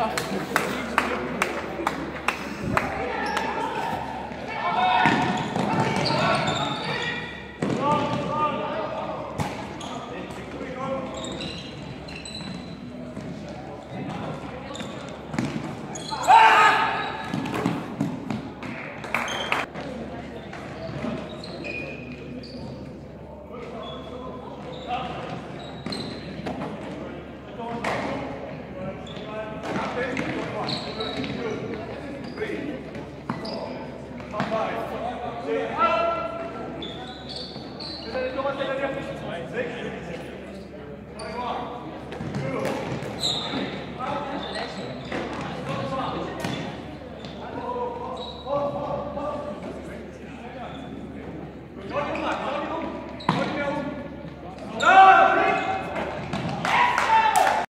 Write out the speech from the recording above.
Ach. Papai, você... Ah! Você deu uma telha de